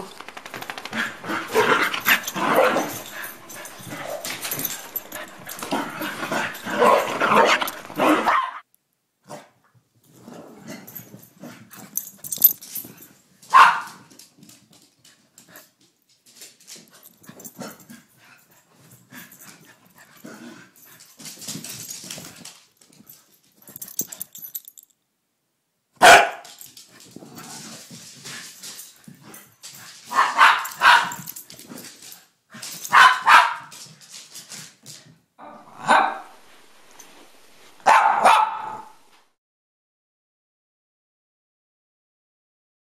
now.